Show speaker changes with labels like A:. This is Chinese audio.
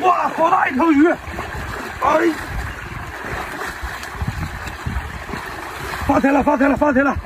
A: 哇好大一条鱼。哎。发财了发财了发财了。